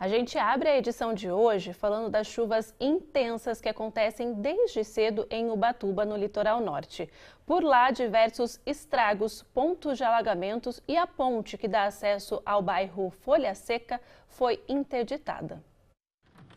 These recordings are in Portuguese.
A gente abre a edição de hoje falando das chuvas intensas que acontecem desde cedo em Ubatuba, no litoral norte. Por lá, diversos estragos, pontos de alagamentos e a ponte que dá acesso ao bairro Folha Seca foi interditada.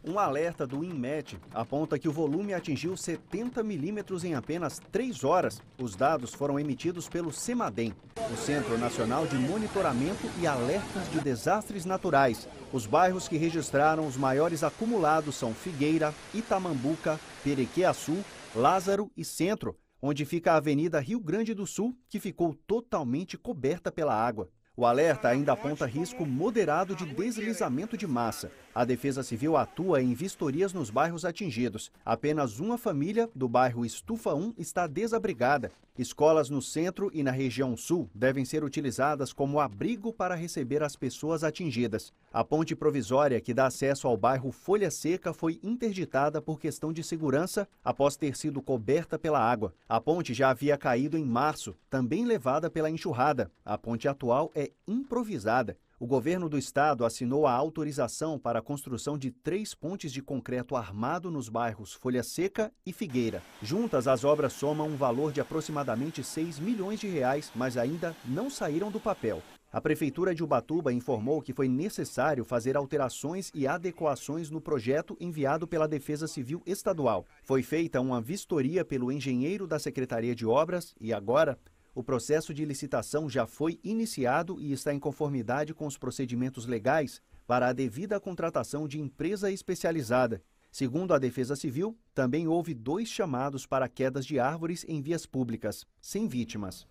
Um alerta do INMET aponta que o volume atingiu 70 milímetros em apenas três horas. Os dados foram emitidos pelo CEMADEM, o Centro Nacional de Monitoramento e Alertas de Desastres Naturais. Os bairros que registraram os maiores acumulados são Figueira, Itamambuca, Perequeaçu, Lázaro e Centro, onde fica a Avenida Rio Grande do Sul, que ficou totalmente coberta pela água. O alerta ainda aponta risco moderado de deslizamento de massa. A Defesa Civil atua em vistorias nos bairros atingidos. Apenas uma família do bairro Estufa 1 está desabrigada. Escolas no centro e na região sul devem ser utilizadas como abrigo para receber as pessoas atingidas. A ponte provisória que dá acesso ao bairro Folha Seca foi interditada por questão de segurança após ter sido coberta pela água. A ponte já havia caído em março, também levada pela enxurrada. A ponte atual é improvisada o governo do estado assinou a autorização para a construção de três pontes de concreto armado nos bairros Folha Seca e Figueira. Juntas, as obras somam um valor de aproximadamente 6 milhões de reais, mas ainda não saíram do papel. A Prefeitura de Ubatuba informou que foi necessário fazer alterações e adequações no projeto enviado pela Defesa Civil Estadual. Foi feita uma vistoria pelo engenheiro da Secretaria de Obras e agora o processo de licitação já foi iniciado e está em conformidade com os procedimentos legais para a devida contratação de empresa especializada. Segundo a Defesa Civil, também houve dois chamados para quedas de árvores em vias públicas, sem vítimas.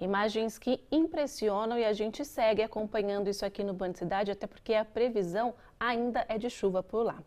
Imagens que impressionam e a gente segue acompanhando isso aqui no Band Cidade, até porque a previsão ainda é de chuva por lá.